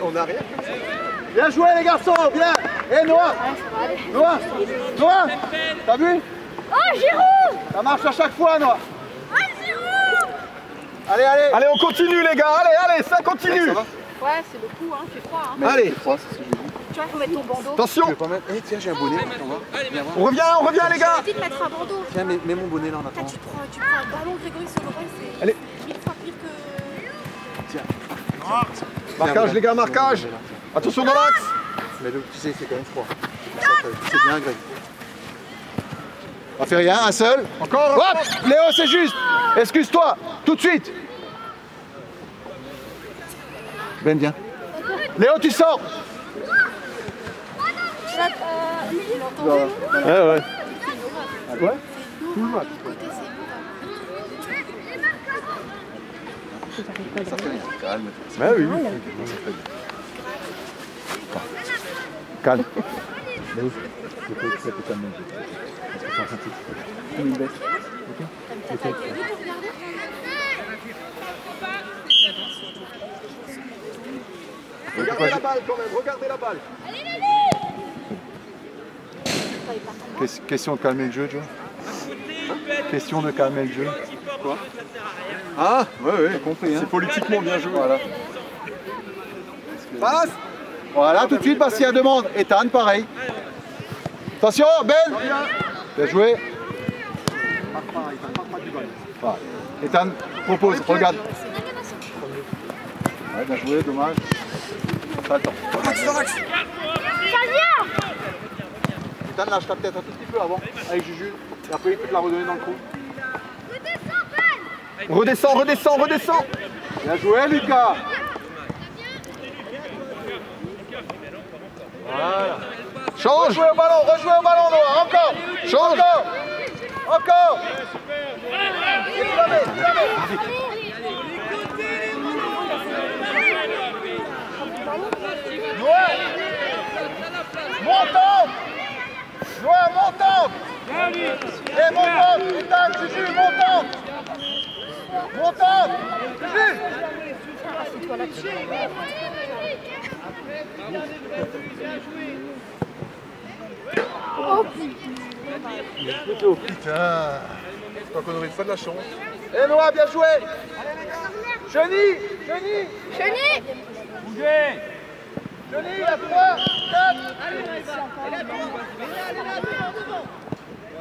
On a rien. Bien joué les garçons, bien Et Noah Noah Noah T'as vu? Oh, Giroud Ça marche à chaque fois Noah Allez, allez Allez, on continue les gars, allez, allez, ça continue Ouais, c'est le coup, hein. Fais froid, hein. Allez, Tu vois, faut mettre ton bandeau. attention pas mettre... Eh tiens, j'ai un bonnet. On revient, on revient les gars Dis de mettre un bandeau. Tiens, mets, mets mon bonnet là en attendant. tu prends, tu prends un ballon Grégory sur l'oreille, c'est Allez. Marquage les gars, marquage Attention dans l'axe Mais le, tu sais, c'est quand même froid. C'est bien, Greg. On fait rien, un seul. Encore Hop Léo, c'est juste Excuse-toi, tout de suite Ben, viens. Léo, tu sors Ouais, ouais. Ouais Tout le match. Ça fait rien, calme. Oui. Calme. Parce que c'est Comme une bête. Ok Regardez la balle quand même, regardez la balle Ques- Question de calmer le jeu, Joe? Question de calmer le jeu. Quoi? Ah, ouais, ouais, compris, hein. c'est politiquement bien joué. Voilà. Passe Voilà, tout de suite, Bastien demande. Ethan, pareil. Attention, Ben Bien joué. Ethan propose, regarde. Ouais, bien joué, dommage. Pas le temps. Ethan, lâche ta tête un tout petit peu avant, avec Juju. Et après, il peut te la redonner dans le trou. Redescends, redescends, redescends Bien joué, Lucas. Change Rejouez au ballon, rejouez au ballon, Noah. Encore. Change Encore. Encore. Noah. Montante. Noah, montante. Et montante. Ethan, Juju, montante. Montante. Juju. Putain. C'est pas qu'on aurait une fois de la chance. Et Noah, bien joué. Chenille. Chenille. Chenille Chenille, à 3, 4. Ça vient Allez, va Oh, Ben, Ben, la caractère dommage Ça a sifflé, ça a sifflé, ça a sifflé, ça a sifflé.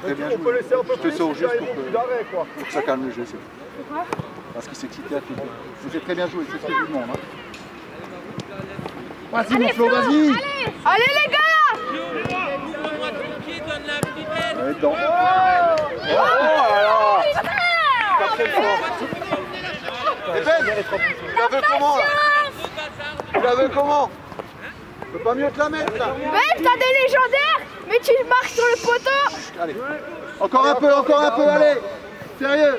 C'est très bien On peut joué. laisser un peu plus, pour que, d'arrêt, quoi. pour que ça calme le jeu. c'est tout. Parce qu'il s'est excité à tout. C'était très bien joué, c'est ce que je vous demande. hein. Vas-y, mon Flo, vas-y Allez les gars Ouvre-moi ton pied, donne la petite Ouais, dedans. Oh là fort. Eh Ben, tu la veux comment là Tu la veux comment Tu peux pas mieux te la mettre là Même t'as des légendaires, mais tu marques sur le poteau Allez. Encore un peu, encore un peu, allez Sérieux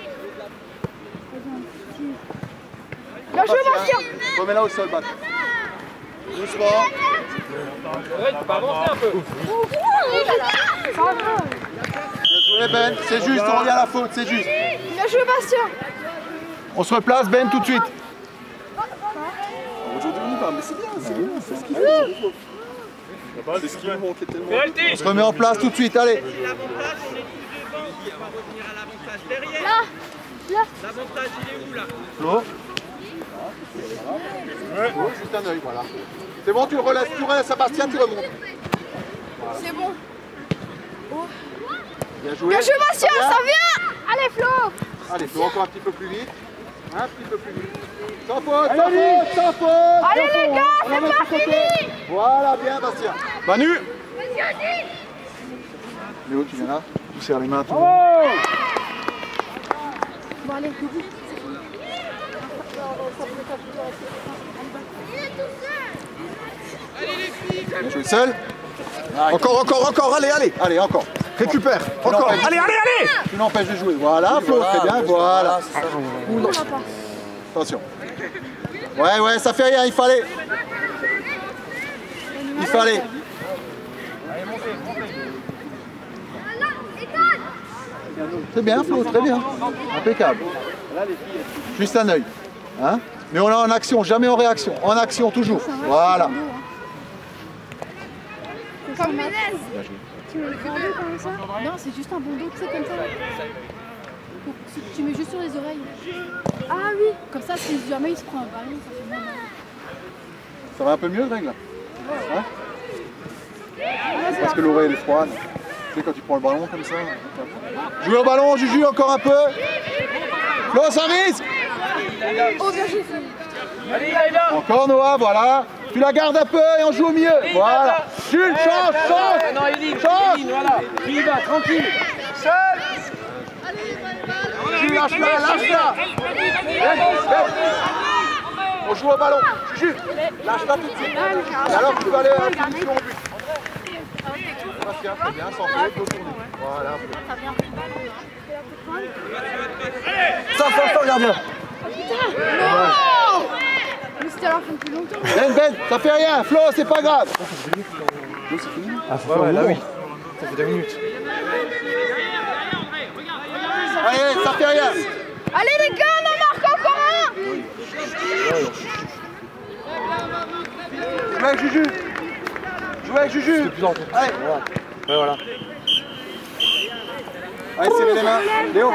Bien joué Bastien Remets-la au sol, Bat. Doucement. Ça va Bien joué, Ben. C'est juste, on revient à la faute, c'est juste. Bien joué Bastien On se replace, Ben, tout de suite. Aujourd'hui, mais c'est bien, c'est bien, c'est ce qu'il faut. C'est ce qui nous manquait tellement. On se remet en place tout de suite, allez. L'avantage, on est tous devant, on va revenir à l'avantage derrière. Là Là L'avantage, il est où là Flo Flo, juste un œil, voilà. C'est bon, tu le relaisses, tu relaisses à Bastien, tu remontes. C'est bon Bien joué. Bien joué Bastien, ça vient Allez Flo Allez, Flo, encore un petit peu plus vite. Un petit peu plus vite. Sans faute, sans faute, sans faute. Allez les gars, c'est pas fini Voilà, bien, Bastien. Manu Léo, tu viens là Tu serres les mains à tout le monde. Bon allez, coucou. Bien joué seul. Encore, encore, encore, allez, allez, allez, encore. Récupère, encore. Allez, allez, allez Tu n'empêches de jouer. Voilà, Flo, très bien, voilà. Attention. Ouais, ouais, ça fait rien, il fallait. Il fallait. C'est bien, Flo, très bien. Impeccable. Juste un œil. Hein Mais on est en action, jamais en réaction. En action, toujours. Voilà. Comme Ménez Tu mets le comme ça? Non, c'est juste un bandeau, tu sais, comme ça. Pour- Tu mets juste sur les oreilles. Ah oui Comme ça, si jamais il se prend un ballon, ça fait moins mal. Ça va un peu mieux, Greg, là Hein parce que l'oreille est froide. Tu sais, quand tu prends le ballon comme ça. Joue au ballon, Juju, encore un peu. Flo, ça risque Oh bien joué Flo. Encore Noah, voilà. Tu la gardes un peu et on joue au milieu. Voilà. Jules, change, change Change tranquille. Jules, lâche-la, lâche-la. On joue au ballon. Juju, lâche-la tout de suite. Et alors tu vas aller à la finition au but. Bastien, très bien, sans faute, dos tourné. Voilà. Ça, ça, ça, regarde bien. Mais c'était depuis longtemps. Ben, Ben, ça fait rien. Flo, c'est pas grave. Ouais, ouais, là oui. Ça fait deux minutes. Allez, ça fait rien. Allez les gars, on en marque encore un Joue avec Juju. Joue avec Juju. Allez, Ouais, voilà. allez serrez les mains. Léo.